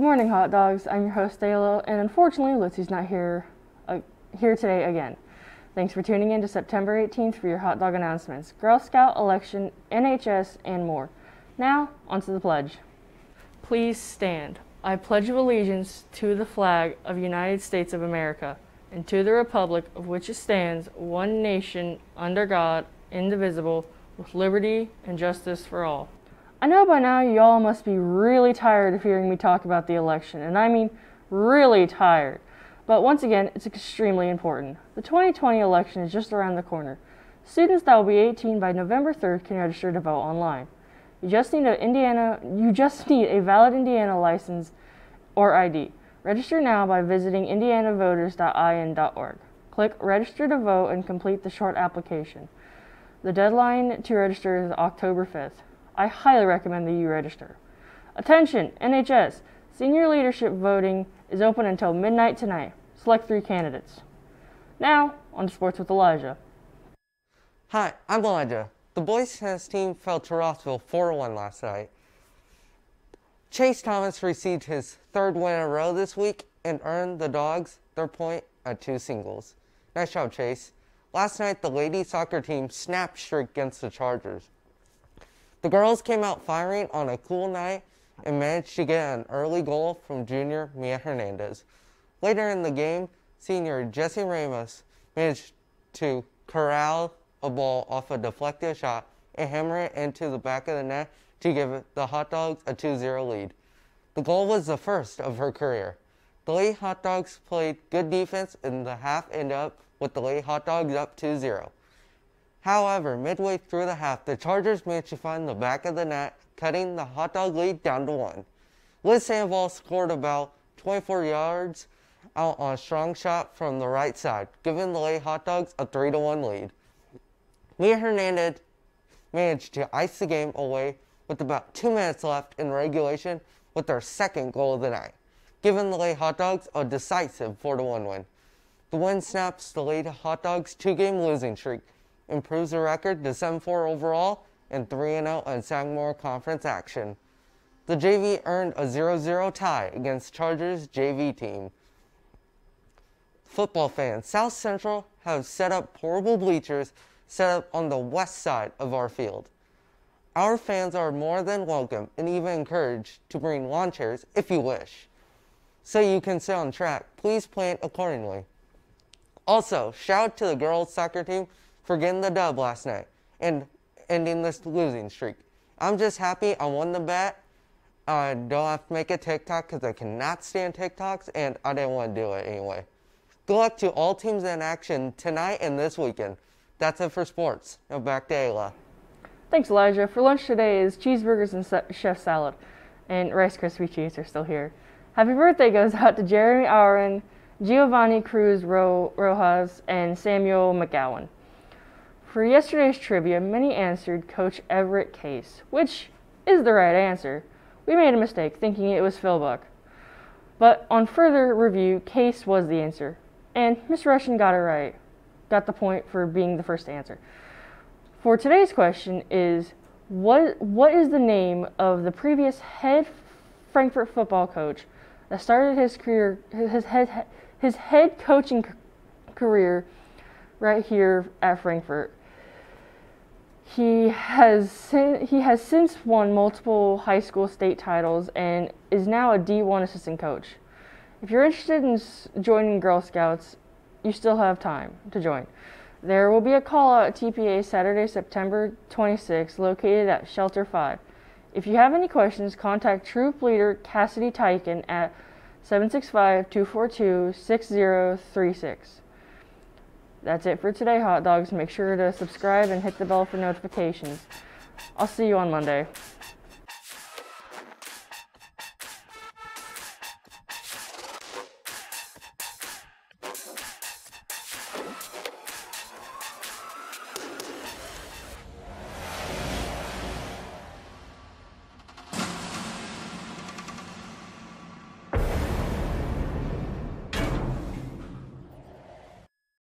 Good morning, hot dogs. I'm your host, Dayla, and unfortunately, Litsy's not here uh, here today again. Thanks for tuning in to September 18th for your hot dog announcements, Girl Scout election, NHS, and more. Now, onto the pledge. Please stand. I pledge of allegiance to the flag of the United States of America and to the republic of which it stands, one nation, under God, indivisible, with liberty and justice for all. I know by now y'all must be really tired of hearing me talk about the election, and I mean really tired. But once again, it's extremely important. The 2020 election is just around the corner. Students that will be 18 by November 3rd can register to vote online. You just need a Indiana you just need a valid Indiana license or ID. Register now by visiting indianavoters.in.org. Click register to vote and complete the short application. The deadline to register is October 5th. I highly recommend that you register. Attention, NHS! Senior leadership voting is open until midnight tonight. Select three candidates. Now, on to sports with Elijah. Hi, I'm Elijah. The boys tennis team fell to Rossville 4 1 last night. Chase Thomas received his third win in a row this week and earned the Dogs their point at two singles. Nice job, Chase. Last night, the ladies soccer team snapped streak against the Chargers. The girls came out firing on a cool night and managed to get an early goal from junior Mia Hernandez. Later in the game, senior Jesse Ramos managed to corral a ball off a deflected shot and hammer it into the back of the net to give the Hot Dogs a 2-0 lead. The goal was the first of her career. The Lady Hot Dogs played good defense in the half ended up with the Lady Hot Dogs up 2-0. However, midway through the half, the Chargers managed to find the back of the net, cutting the hot dog lead down to one. Liz Sandoval scored about 24 yards out on a strong shot from the right side, giving the Lady Hot Dogs a 3 1 lead. Mia Hernandez managed to ice the game away with about two minutes left in regulation with their second goal of the night, giving the Lady Hot Dogs a decisive 4 1 win. The win snaps the Lady Hot Dogs' two game losing streak improves the record to 7-4 overall and 3-0 in Sagamore Conference action. The JV earned a 0-0 tie against Chargers JV team. Football fans, South Central have set up portable bleachers set up on the west side of our field. Our fans are more than welcome and even encouraged to bring lawn chairs if you wish. So you can sit on track, please plan accordingly. Also, shout out to the girls soccer team for getting the dub last night and ending this losing streak. I'm just happy I won the bet. I don't have to make a TikTok because I cannot stand TikToks and I didn't want to do it anyway. Good luck to all teams in action tonight and this weekend. That's it for sports. Now back to Ayla. Thanks, Elijah. For lunch today is cheeseburgers and chef salad, and Rice Krispie treats are still here. Happy birthday goes out to Jeremy Aaron, Giovanni Cruz Ro- Rojas, and Samuel McGowan. For yesterday's trivia, many answered Coach Everett Case, which is the right answer. We made a mistake thinking it was Phil Buck. But on further review, Case was the answer. And Miss Russian got it right. Got the point for being the first answer. For today's question is what what is the name of the previous head Frankfort football coach that started his career his head his head coaching career right here at Frankfort? He has he has since won multiple high school state titles and is now a D1 assistant coach. If you're interested in joining Girl Scouts, you still have time to join. There will be a call out at TPA Saturday, September 26, located at Shelter 5. If you have any questions, contact Troop Leader Cassidy Tyken at 765 242 6036. That's it for today, hot dogs. Make sure to subscribe and hit the bell for notifications. I'll see you on Monday.